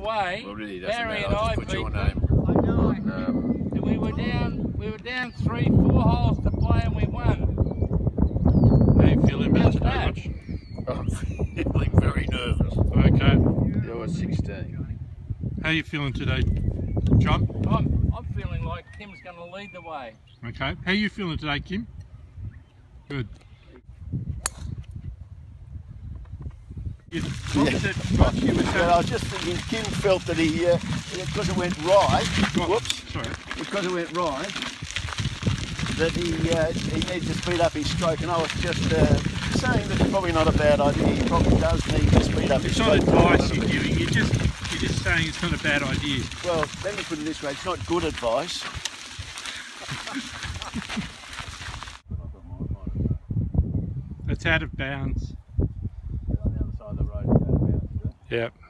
away. Well, really, doesn't Barry matter. and I'll just put beat your them. name. I know. Um, And we were down. We were down three, four holes to play, and we won. How you feeling about How's today, that? Rich? I'm feeling very nervous. Okay. You're 16. How are you feeling today, John? I'm, I'm feeling like Kim's going to lead the way. Okay. How are you feeling today, Kim? Good. You- What was it, You were Well, I was just thinking, Kim felt that he, uh, because it went right, whoops, Sorry. because it went right, that he uh, he needs to speed up his stroke, and I was just uh, saying that it's probably not a bad idea. He probably does need to speed up his It's not stroke. advice you're giving. You're just you're just saying it's not a bad idea. Well, let me put it this way: it's not good advice. It's out of bounds. On the other side of the road, it's out of bounds,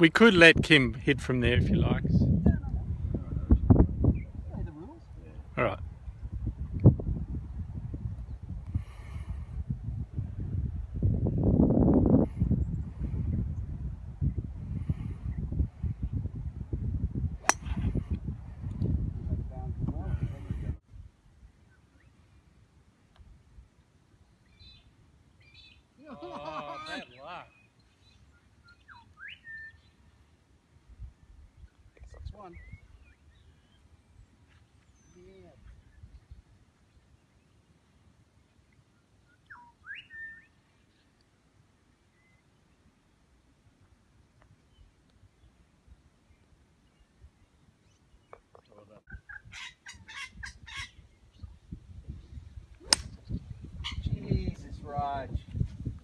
We could let Kim hit from there if he likes.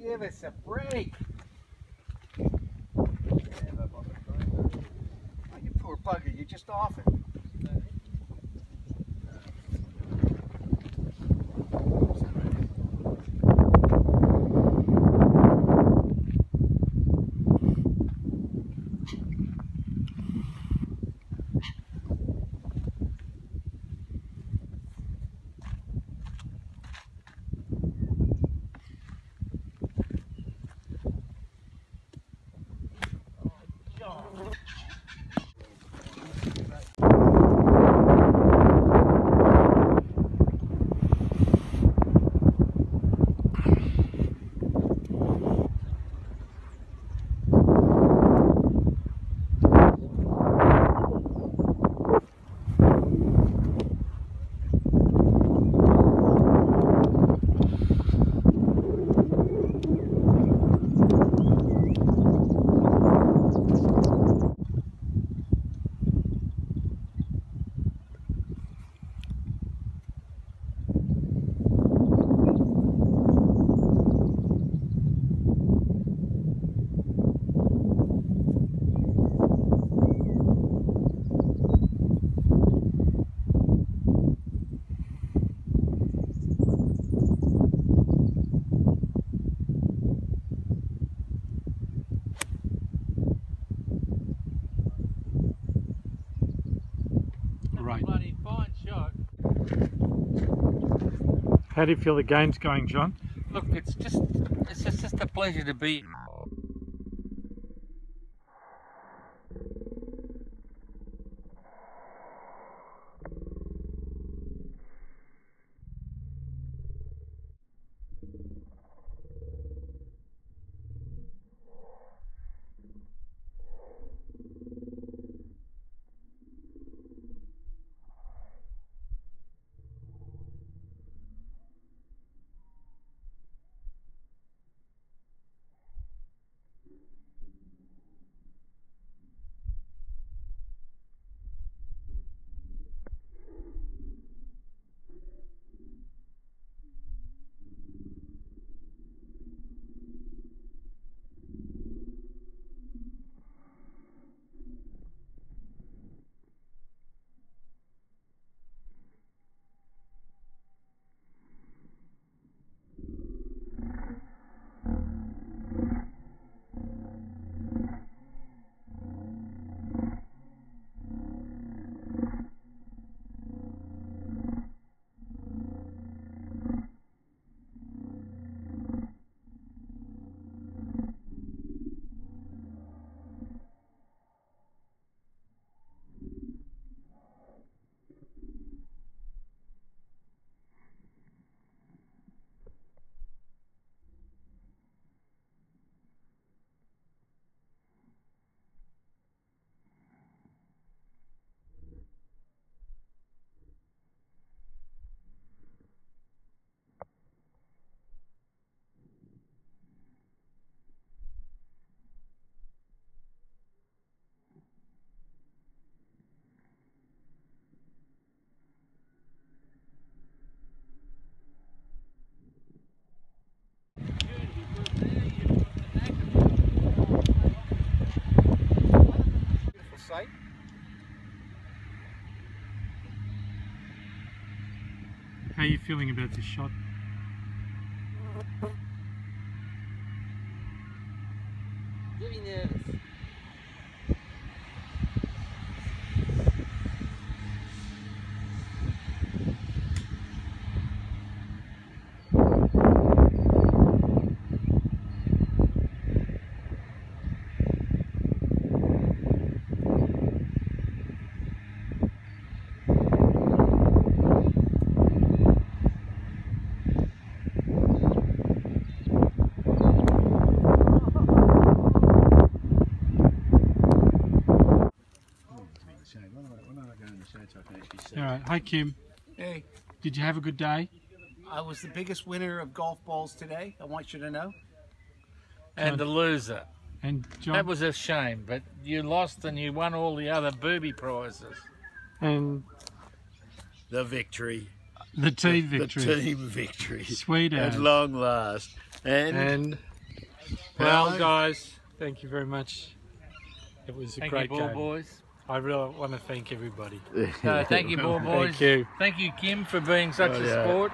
Give us a break. Oh, you poor bugger, you're just off it. Right. Bloody fine shot. How do you feel the game's going, John? Look, it's just it's just, just a pleasure to be. Sight. How are you feeling about this shot? Really nervous. All right. Hi, Kim. Hey, Did you have a good day? I was the biggest winner of golf balls today. I want you to know. And the loser. And John. That was a shame, but you lost and you won all the other booby prizes. and The victory. the team victory. The team victory. Sweet At long last. And, And well, Hello. guys, thank you very much. It was a Thank great you, ball game. boys. I really want to thank everybody. No, thank you, ball boys. Thank you. Thank you, Kim, for being such Oh, a yeah. sport.